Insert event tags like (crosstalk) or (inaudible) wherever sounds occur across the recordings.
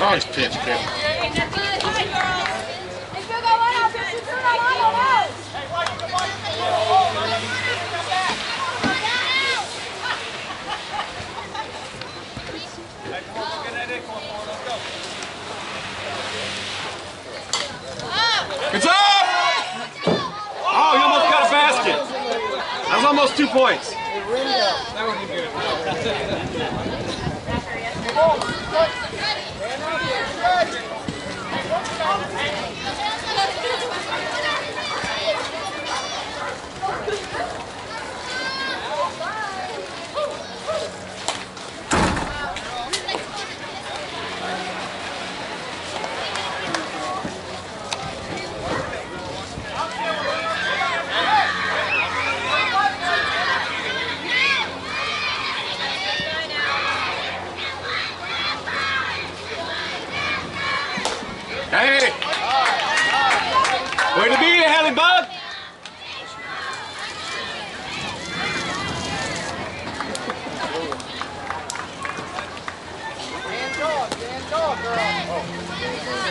Nice pitch, kid. It's up! Oh, he almost got a basket. That was almost two points. Hey! Way to be, Hallie Bug! Stand tall, stand tall, girl. My defense, here we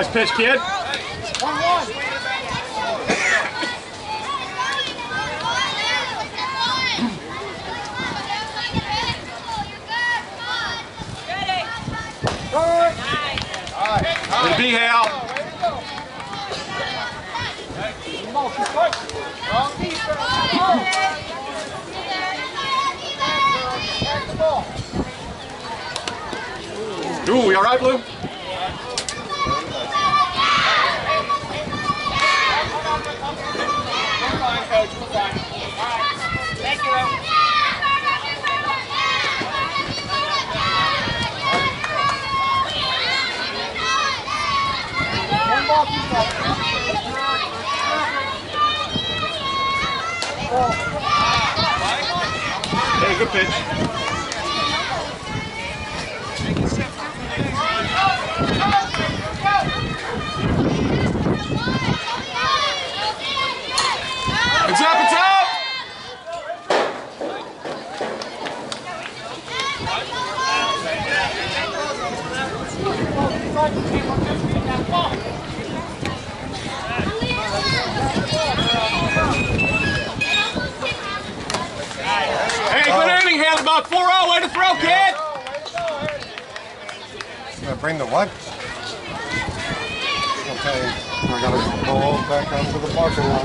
Nice pitch, kid. One, one. Good. All right. Way to be, Hal. Way to go. Come on, keep pushing. Come on. Catch the ball. Ooh, we all right, Blue? Coach. Fine. All right. Thank you, up. Hey, good pitch. Hey, good inning, Haley. About 4-0. Way to throw, kid. Gonna bring the what? Okay, I gotta go back out to the parking lot.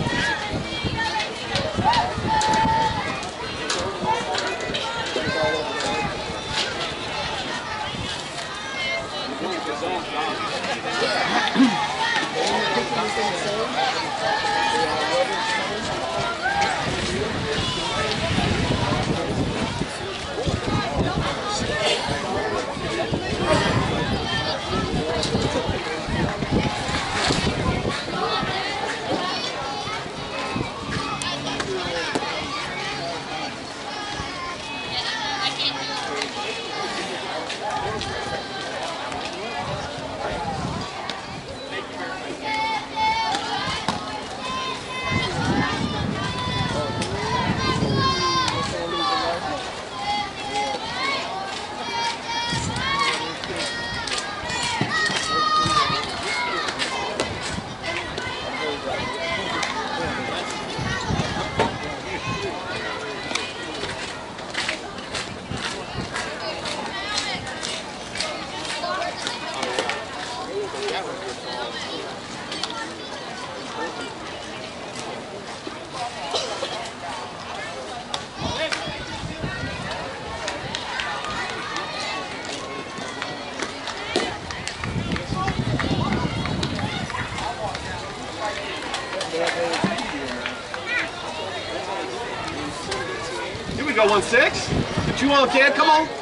Here we go, 1-6. What kid? Come on.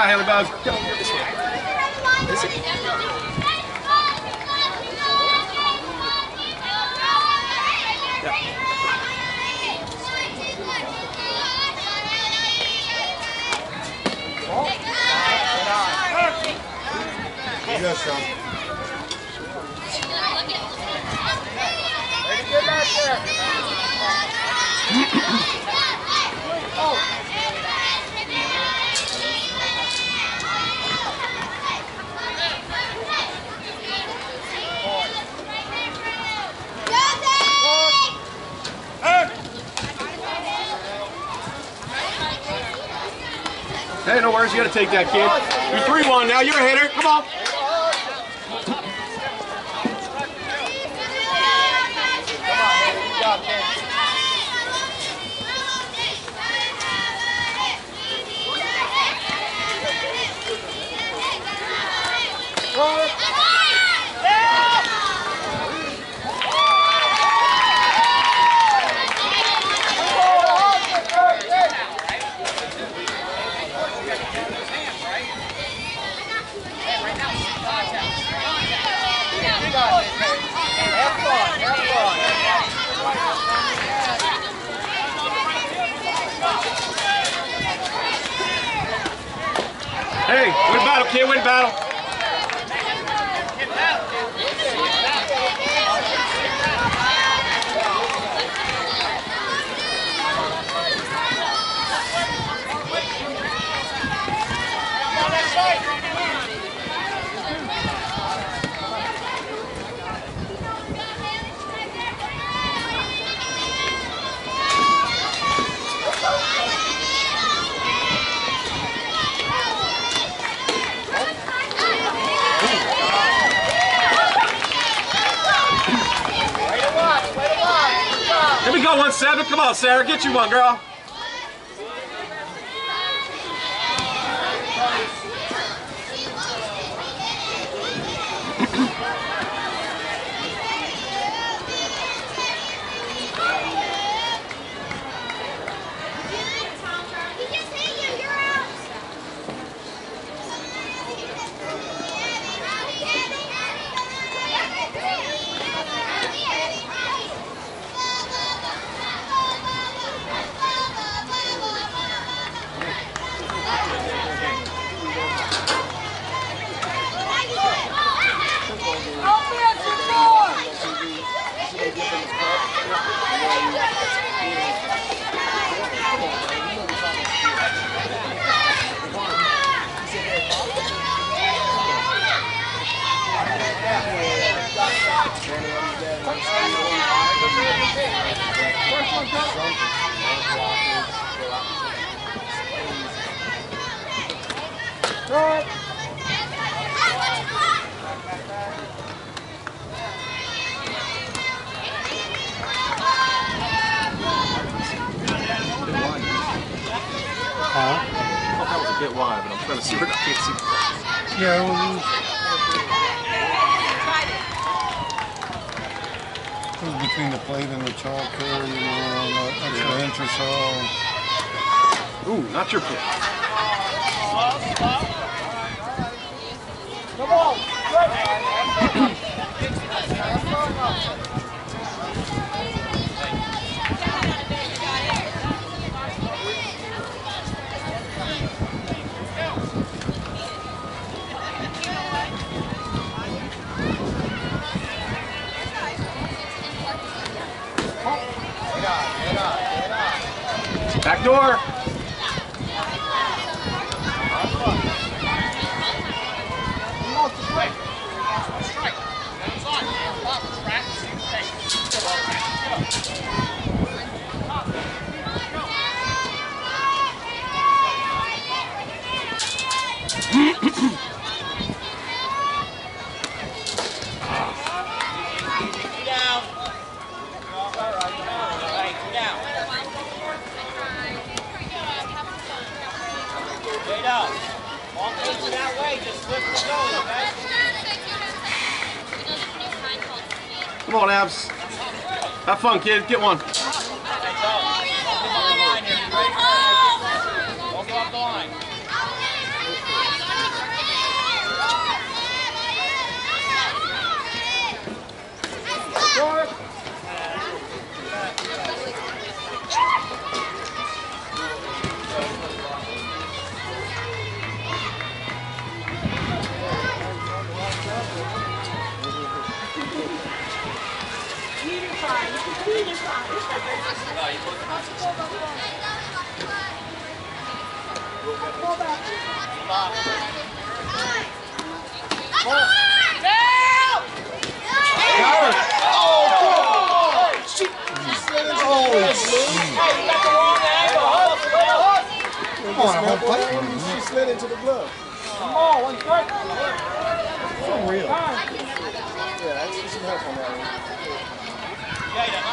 try, Haley Bob. Yes, sir. Way to get back there. (coughs) (coughs) oh. Hey, no worries. You got to take that, kid. You're 3-1 now. You're a hitter. Come on. Hey, win battle, kid, win battle. Come on, Sarah, get you one, girl. on, kid. Get one. Some help on that one.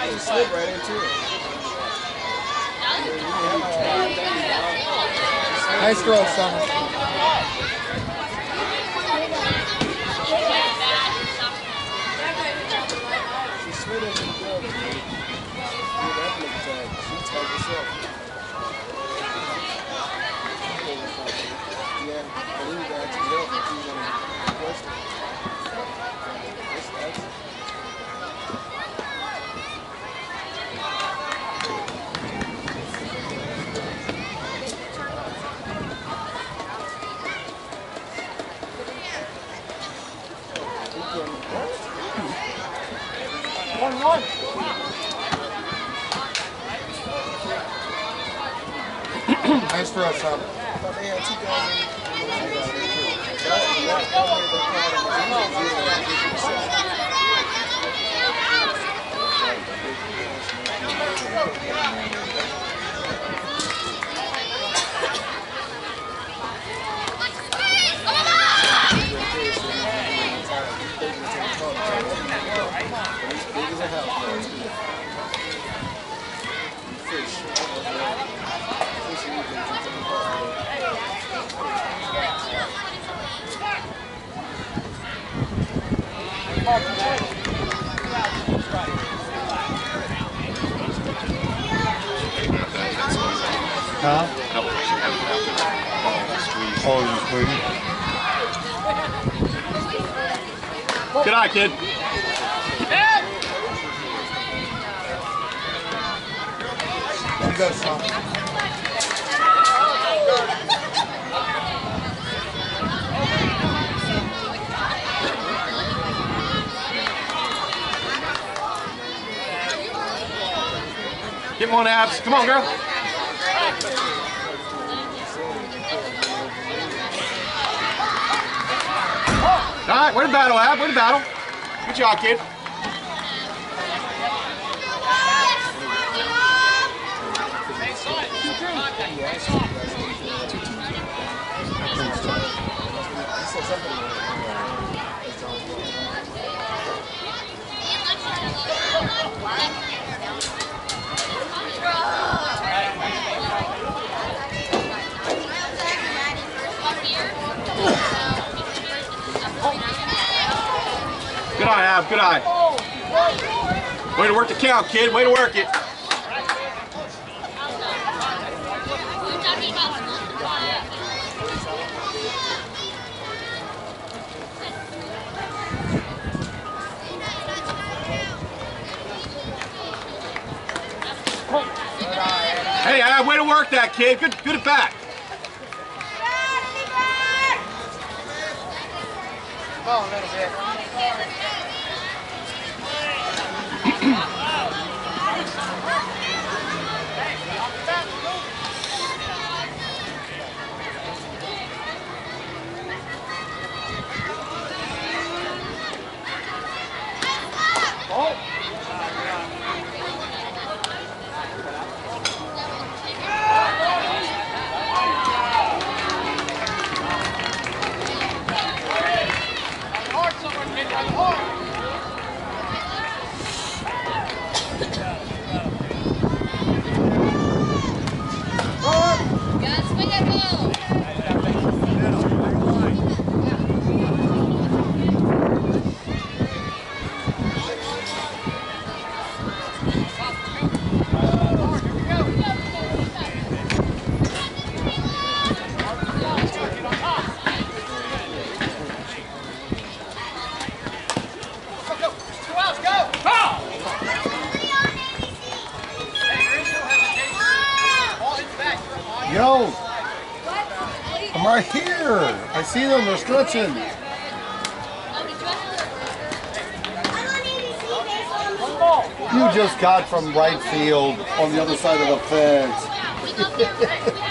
She slid right into it. Nice throw, Summer. She slid into the glove. That looked tag. She tagged herself. Yeah, I believe that to help if you to request Nice throw, Summer. thought they had two guys in That- that- that made the crowd a little bit big as a house. man. Fish. Fish and eagles into the Huh? You. Good eye, kid. Got some. Get one abs. Come on, girl. All right, way to battle, Ab. Way to battle. Good job, kid. Good eye, Ab. Good eye. Way to work the count, kid. Way to work it. Hey, Ab, way to work that kid. Good, good at bat. Come on little bit. Hard somewhere, kid. Hard. Gotta swing that ball. Two outs, go! Foul! Hey, there is no hesitation. Ball hits back. You're on. Yo, I'm right here. I Oh, you just got from right field on the other side of the fence. (laughs)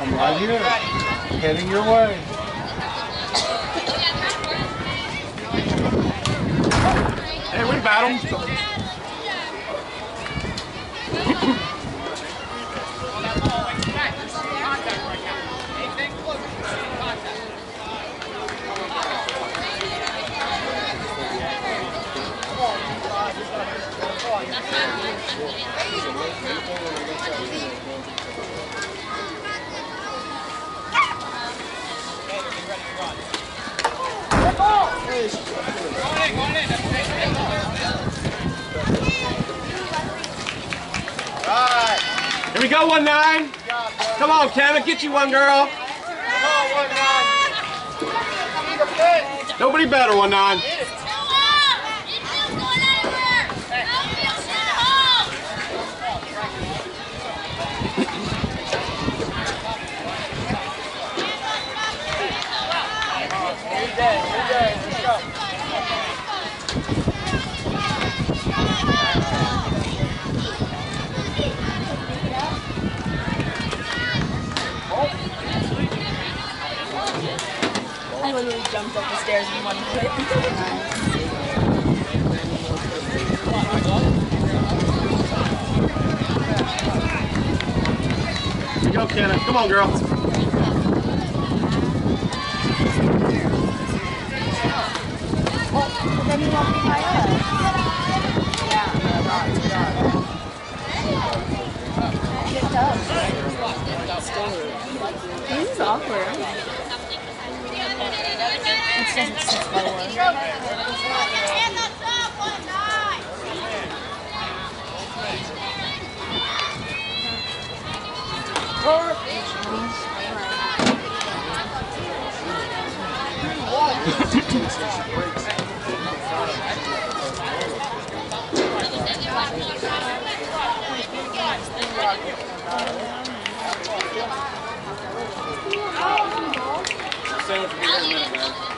I'm right here, heading your way. Hey, we battle. Here we go, one nine. Come on, Kevin, get you one girl. Nobody better, one nine. I literally jumped up the stairs in one foot. Go, Kenna. Come on, girl. Then you won't be high up. Good. This is awkward. Just six by one. Sandwich will.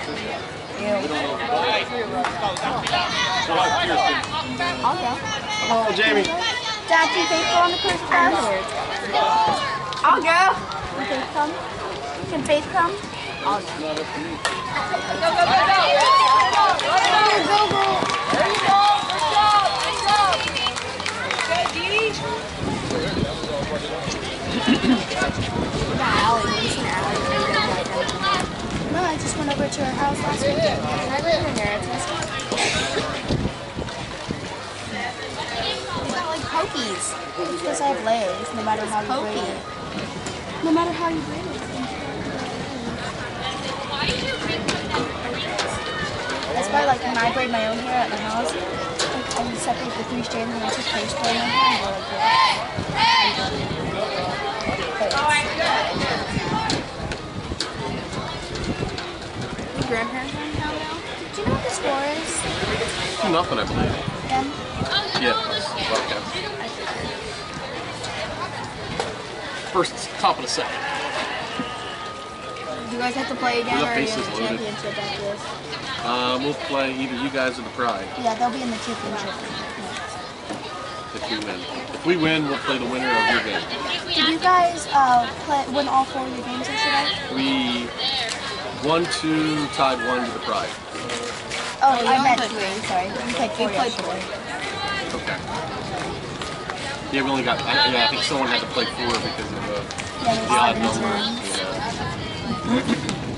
Sub? I'll go. Come on, Jamie. Dad, do you think go on the cruise first? I'll go. Can Faith come? Can Faith come? I'll go. Go, go, go, go. Go, go, go. go, go, go. go, go. Thank No, I just went over to her house last weekend. I live in there. It's nice. It's not like pokies. You're supposed to have legs, no matter how you braid it. No matter how you braid it. That's why, like, when I braid my own hair at my house, like, I separate the three strands and I take hair spray in my hair and go like this. Your grandparents are in town now? Do you know what the score is? Nothing, I believe. Them? Yeah. Wildcats. First, top of the second. Do you guys have to play again or are you in the championship after this? Uh, we'll play either you guys or the Pride Yeah, they'll be in the championship. if we win. If we win, we'll play the winner of your game. Did you guys uh, play, win all four of your games yesterday? We won two, tied one to the Pride. Oh, I meant three. Sorry, we played four. Okay. Yeah, we only got. I, yeah, I think someone had to play four because of the, Yeah, the odd seven numbers. Yeah.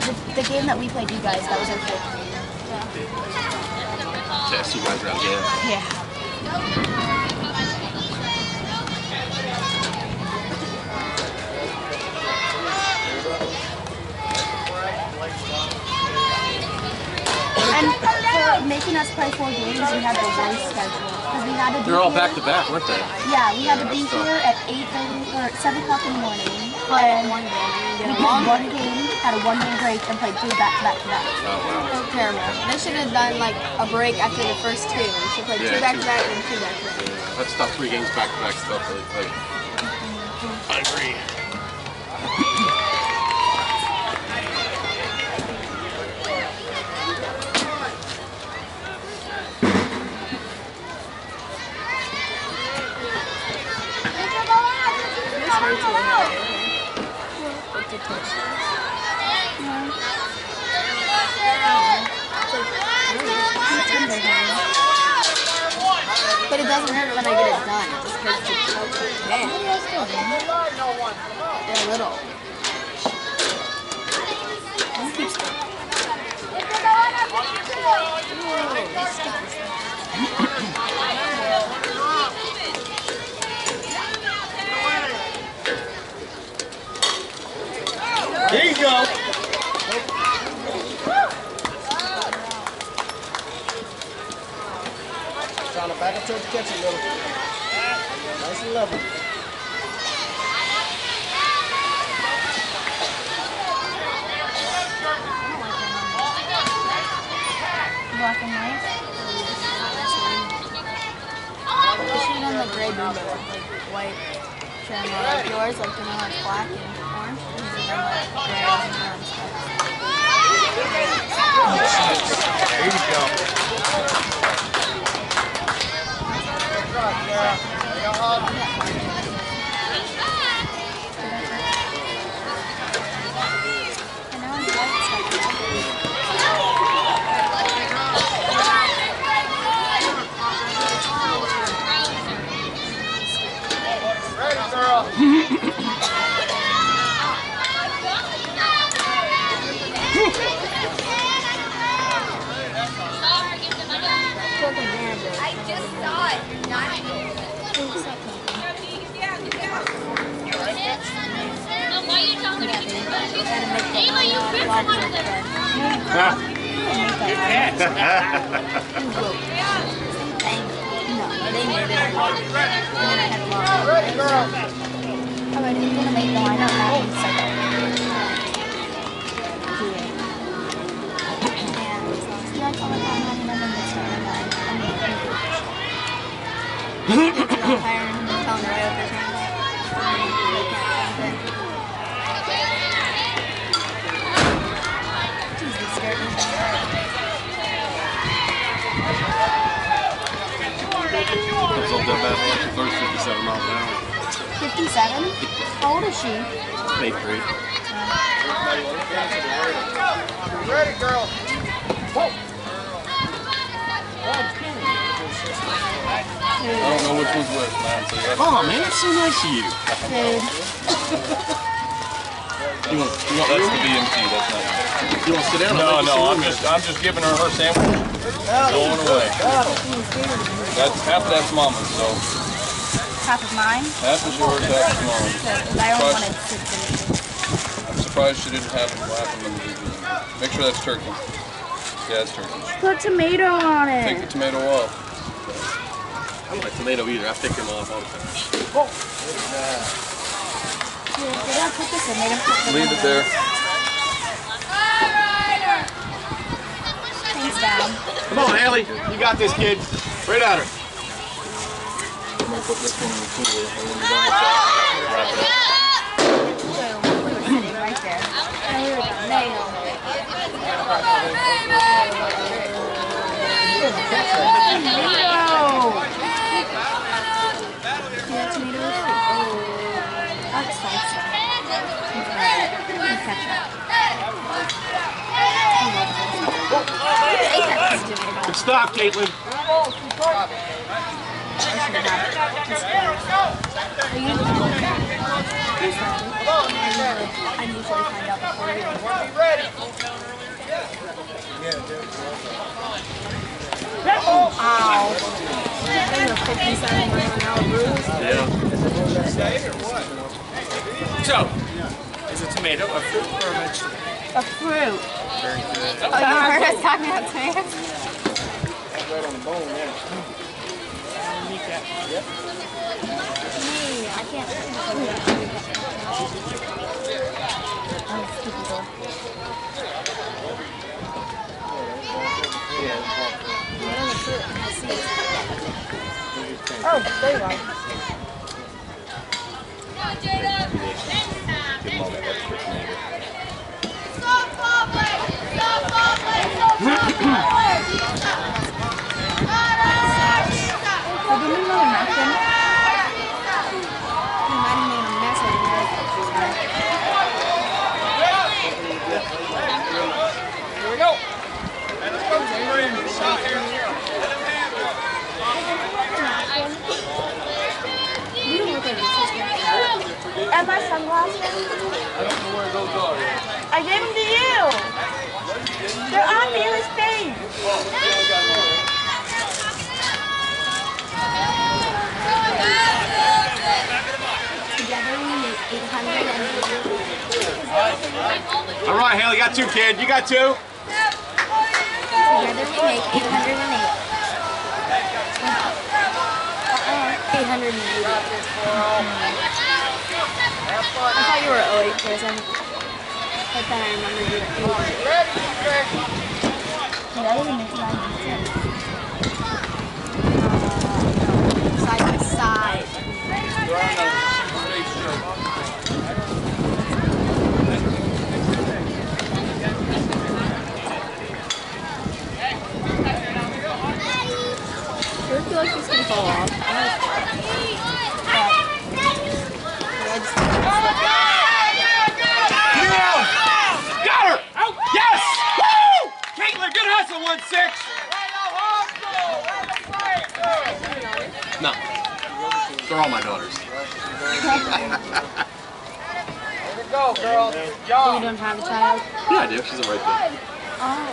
The, the game that we played you guys, that was our fourth game. Test you guys around again. Yeah. And making us play four games, we had the worst schedule. Because we had to be They're all here- back to back, weren't they? Yeah, we had to be here at 8.30 or 7 o'clock in the morning. And one game. We played one game, had a one game break, and played three back to back to back. Oh wow. Oh, so terrible. They should have done like a break after the first two. They should play Yeah, two back to back and two back to back. That's tough. Three games back to back stuff. Really play. I agree. (laughs) This hurts really hard. With the touch. But it doesn't hurt when I get it done. It just hurts to touch it. Man. They're little. There you go. Trying to back up towards the a little. Nice and level. Black and white. They should have done the gray boom like white trim like yours, like you know, like black and orange. And then like gray and orange stuff. There you go. And now I'm white stuff. I just saw it. Not Why are you telling me? Ava, you (laughs) one of them. No, they made it. And then I had a lot. Ready, girl. Alright, I'm gonna make the lineup now in a second. And yeah, I call it that nine, and then this one, and nine. And then hiring him, telling Ray what they're trying to They can't count it. Jeez, this scared me. Result that bad much. First 57 miles an hour. 57? How old is she? Eighth grade. Ready, girl. I don't know which one's which, man. So you have oh man, that's so nice of you. Food. (laughs) You want, you want, That's the BMT, that's not. you want to sit down? No, I'll make you no, I'm just, I'm just giving her her sandwich. Going away. That's, half of that's mama's, so Half of mine. half is yours, half is mama's. Because I only wanted to finish I'm surprised she didn't have them wrap them in the beginning. Make sure that's turkey. Yeah, it's turkey. Put tomato on it. Take it. the tomato off. I don't like tomato either. I pick them off all the time. They don't put this in. They don't put the Leave it there. Come on, Allie. You got this, kid. Right at her. I'm gonna put this one in the cooler, and when you're done with that, wrap it up. So we were sitting right there. And we were going, nail. Tomato! See that tomato? Oh, that's salsa. And ketchup. I ate that tomato. Good stop, Caitlin. I usually find out before we leave. Ow. So, is a tomato a fruit or a vegetable? A fruit. Very good. Oh, you heard us talking about tomatoes? Right on the bone there. Me, I can't. Oh, stupid girl. Right on the foot. I see it. Oh, there you are. Give them all that extra tomato. So did you know the napkin? You might have made a mess of it. Here we go. You don't look like your sister. And my sunglasses? I don't know where those are. I gave them to you. They're on Bailey's face. Together we make 800 All right, Haley, you got two, kid. You got two? Together we make 808. Uh-uh, 880. I thought you were 08 for a second. But then I remembered you were 8. Ready, Greg? That doesn't make sense. Uh, side by side. Sure feel like he's gonna fall off. Yeah! Got her! Yes! Woo! Caitlin, good 1-6. No. They're all my daughters. Here we go, girls. You don't have a child? Yeah, I do. She's a right kid. Oh.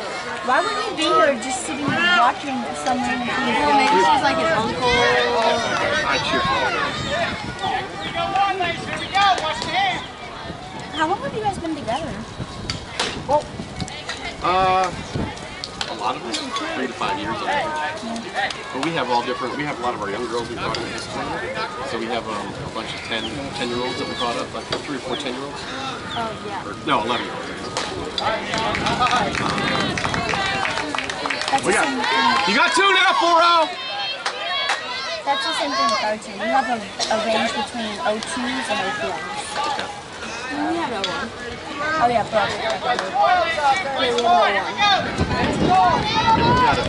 Why would you be here just sitting and watching someone? Well, maybe she's like an uncle. I cheer for all girls. Here we go, one, ladies. Here we go. Watch the hand. How long have you guys been together? Uh, a lot of us, three to five years on average. But we have all different, we have a lot of our young girls we brought in this tournament. So we have um, a bunch of 10, 10 year olds that we brought up, like three or four 10 year olds. Oh, yeah. Or, no, 11 year olds. We got, you got two now, 4 -0. That's the same thing with our team. We have a, a range between O2s and O1s. We have O1. Oh yeah, brother. Yeah, we have Yeah, we got a,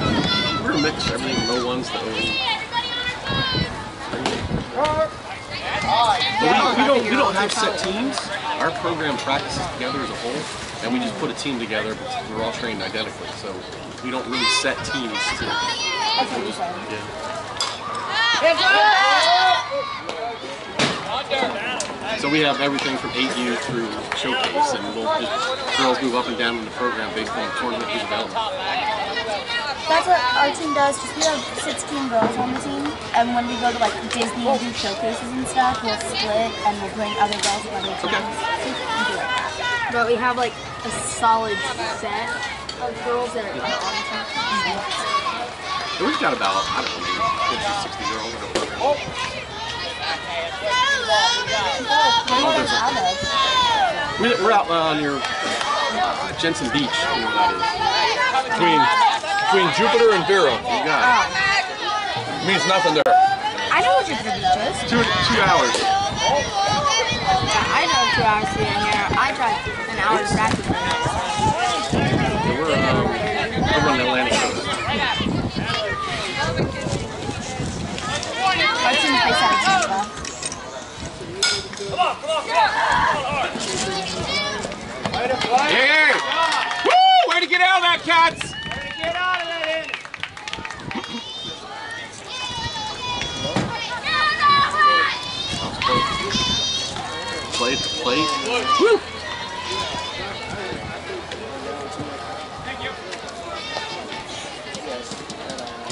we're a mix, everything from 01s to 08. But we, we don't we don't have set teams. Our program practices together as a whole, and we just put a team together. But we're all trained identically, so we don't really set teams to. That's what you're saying. So we have everything from 8U through showcase, and we'll just girls move up and down in the program based on the tournament who's available. That's what our team does. Cause we have 16 girls on the team, and when we go to like Disney and do showcases and stuff, we'll split and we'll bring other girls from other teams. Okay. So we can do like. But we have like a solid set of girls that are on the team. And we've got about I don't know, maybe 50, 60 girls in our program. Where are you guys out of? We're, we're out uh, near uh, Jensen Beach. You know that is? Between, between Jupiter and Vero. You got it. Means nothing there. I know what your beach is. Two, two hours. Yeah, I know two hours to get here. I drive an hour to practice. Yeah, we're um, over on the Atlantic coast. Our team plays out of Tampa. Hey! Woo! Way to get out of that, cats! Get out of that end. Play to plate. Woo!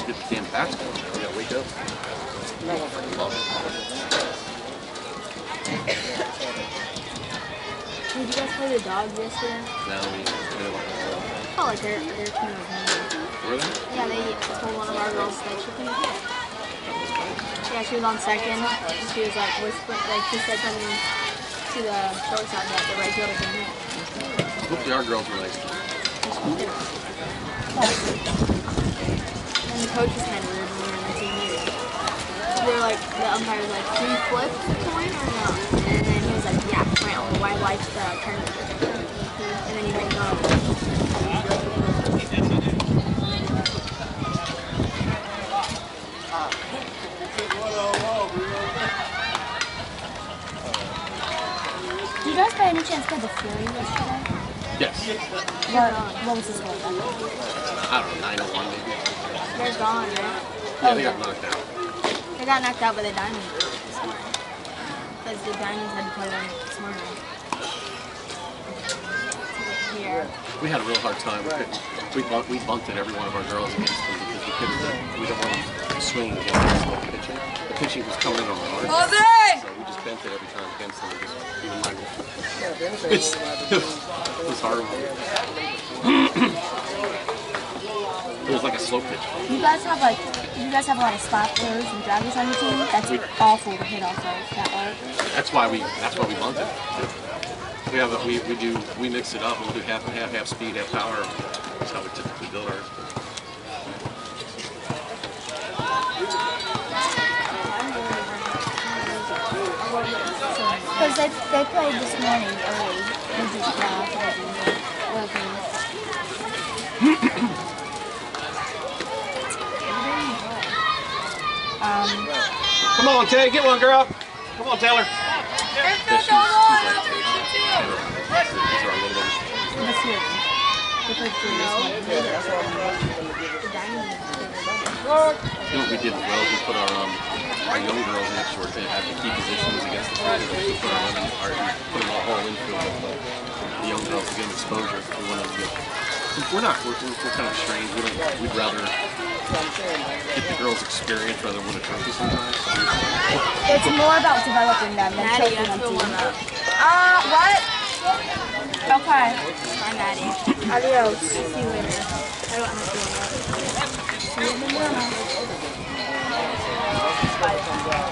Get the damn going. We gotta wake up. Did you guys play the dogs yesterday? Now we. Oh, like their team was mean. Were they? Yeah, they told one of our girls that she couldn't hit. Yeah, she was on second. and She was like whispering, like she said something to the shortstop that the right fielder couldn't hit. Hopefully our girls were nice. And the coach was kind of rude when we were in the team meeting. They were like, the umpire was like, do you flip the coin or not? And then he was like, yeah, my own why watch uh, the tournament. And then he went no. Did you guys by any chance play the Fury yesterday? Yes. What, what was the score? I don't know, 901 maybe. They're gone, right? Yeah, they got knocked out. They got knocked out by the Diamonds this morning. Because the Diamonds had to play them this morning. Here. We had a real hard time. We, couldn't, we, bunt, we bunted every one of our girls against them because we couldn't. We don't want them swinging against the pitching. The pitching was coming in on the hard. So we just bent it every time against them. Just even like Yeah, if anything, it's, we're gonna have it was, (laughs) it was horrible. (clears throat) it was like a slow pitch. You guys have like, you guys have a lot of spot players and drivers on your team. That's awful to hit off of that way. That's why we. That's why we bunted. We have a, we, we do we mix it up and we do half and half, half speed, half power. That's how we typically build ours. Because they, they played this morning early. Just got off of working. Um, Come on, Tay, get one, girl. Come on, Taylor. Yeah, she's, she's like Tay. These are our little ones. the Fury. They played Fury this morning. You know what we did as well is we put our um our young girls next to our they had the key positions against the field. We put our women our put them all whole infield with the, the young girls to get them exposure. We want them to get we're not we're, we're, we're kind of strange. We don't we'd rather get the girls experience rather than win a trophy sometimes. It's more about developing them than Maddie, choking them to one up. Uh, what? Okay. Hi, Maddie. Adios. See you later. I don't have to one up.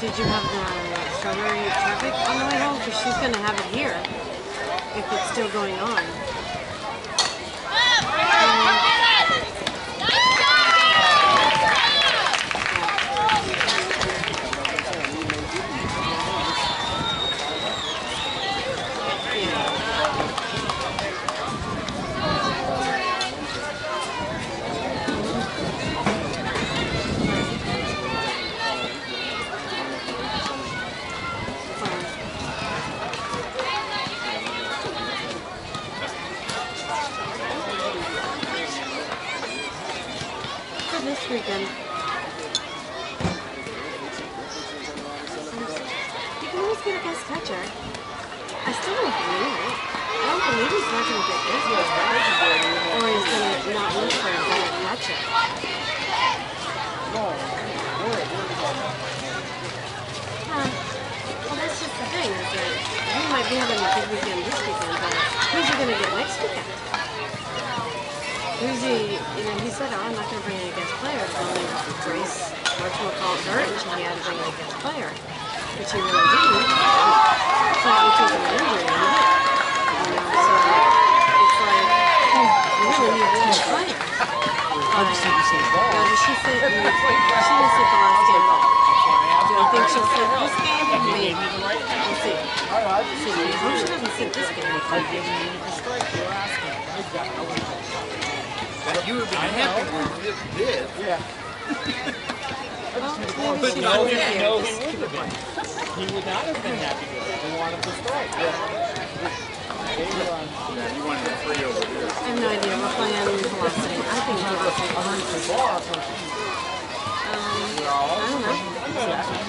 did you have the strawberry traffic on the way home? Because she's going to have it here if it's still going on. Weekend. You can always get a guest catcher. I still don't believe it. I don't believe he's not going to get this one. Or he's going to not look for a better catcher. Huh. Well, that's just the thing, is that we might be having a good weekend this weekend, but who's he going to get next weekend? He, you know, he said, oh, I'm not going to bring any guest players. Well, then Grace, whatchamacallit, Burton, he had to bring in a guest player, which he really didn't. Thought we took an injury, and he did. You know, so it's like, we really need a guest player. But, she didn't sit the game. Do I think she'll sit this game? Maybe. We'll she doesn't sit this game. That you would be happy with this did. Well, But no, won't he, get no, he wouldn't have been. He would not have been happy with it. He wanted to strike. You wanted to free over here. I have no idea. We're playing velocity. I think velocity. Um, I don't know.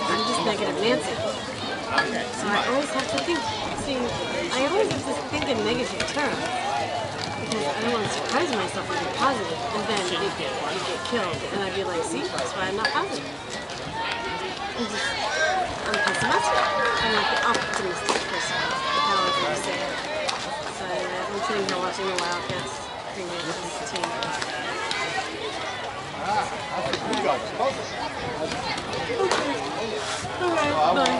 I'm just negative Nancy. So I always have to think. See, I always have to think in negative terms because I don't want to surprise myself and be positive, and then you get, you get killed, and I'd be like, see, that's why I'm not positive. I'm just, I'm pessimistic. I'm not the optimistic person. However you say it. So anyway, I'm sitting here watching the Wildcats premium this team. Okay, bye. I'm going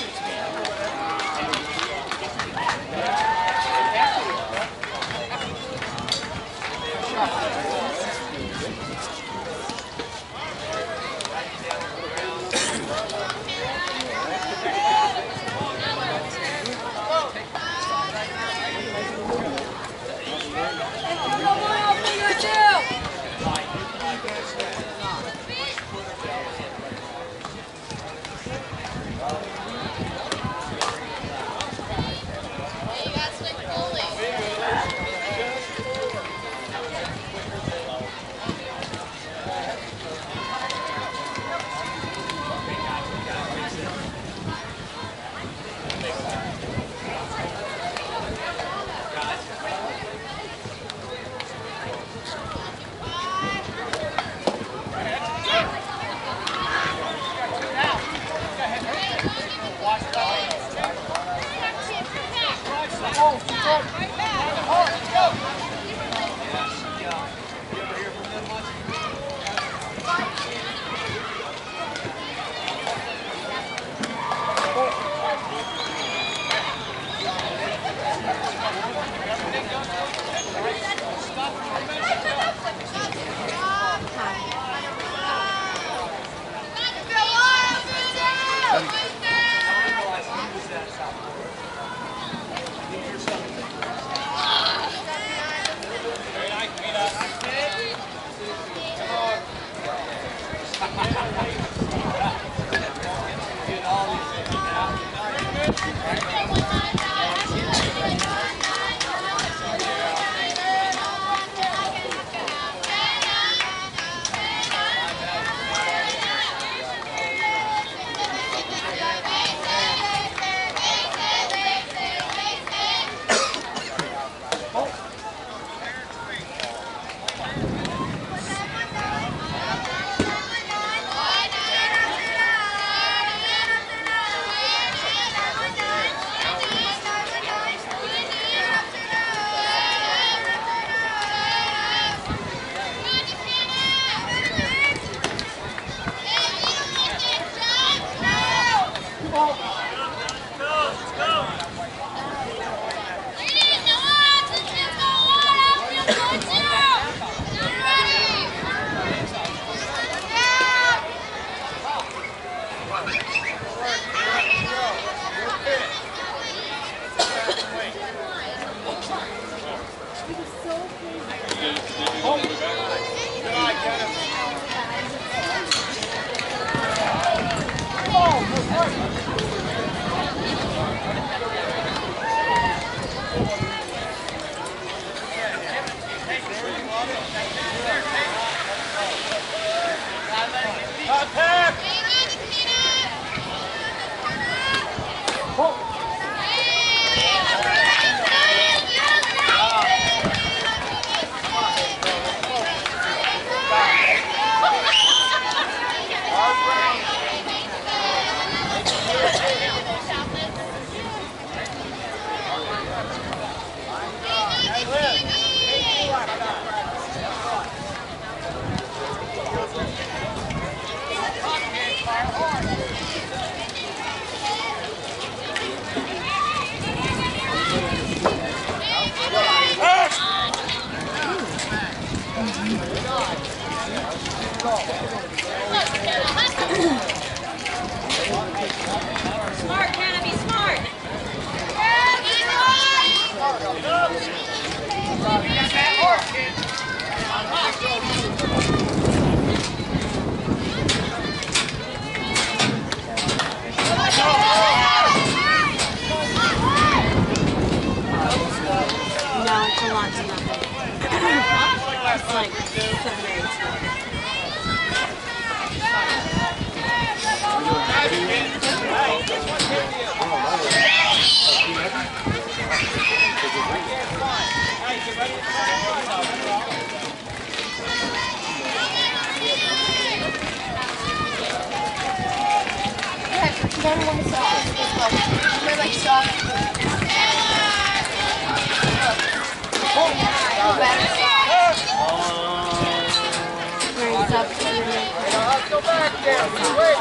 Back there. Wait.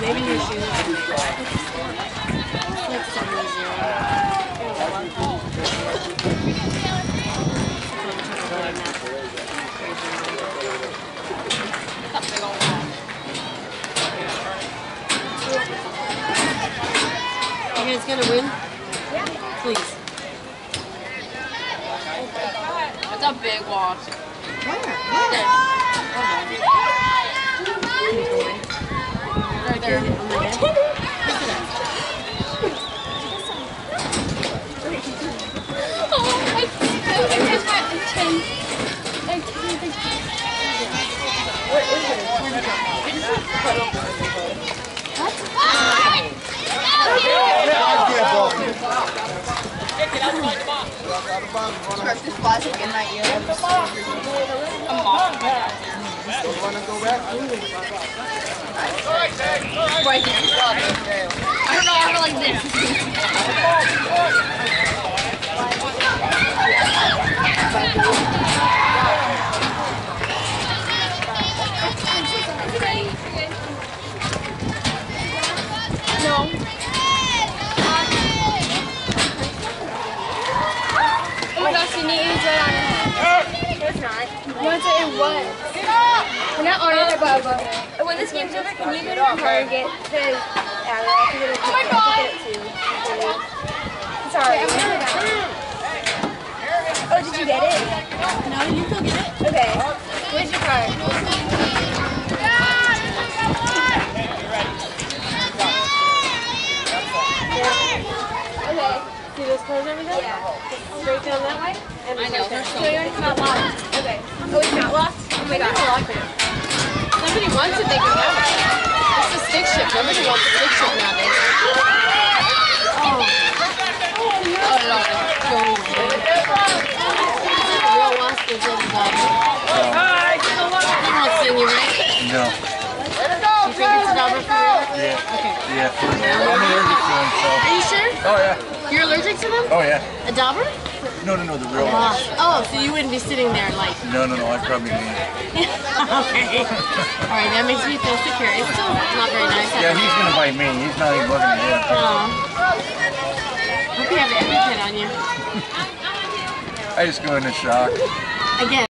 Maybe your shoes. You guys gonna win? Yeah. Please. It's a big walk. Right there. On my head. Scratch this plastic in my ear. I'm off. Right here. I don't know, I go like this. No. Oh my gosh, you need to do it on your head. No, oh, it's it's, it was. We're not on it, but but when this game's over, can you go to Target to to get a oh. Sorry. You get it? No, you can get it. Okay. Where's your card? Yeah you're ready okay. See those cars over there? Yeah. Straight down that way? And I know, they're So yours is not locked. Okay. Oh, it's not locked? Oh my gosh. Somebody wants it, they can have it. It's a stick shift. Nobody wants a stick shift nowadays. Oh. Oh, Lord. Go away. Real wasp is in the You won't sing you, right? No. You think it's for real? Yeah. Okay. Yeah. I'm allergic to them, so. Are you sure? Oh, yeah. You're allergic to them? Oh, yeah. A Dauber? No, no, no, the real Ah. ones. Oh, so you wouldn't be sitting there like. No, no, no, I'd probably be. (laughs) okay. All right, that makes me feel secure. It's still not very nice. Yeah, he's gonna bite me. He's not even looking at him. Oh. Hope you have EpiPen on you. I just go into shock. Again.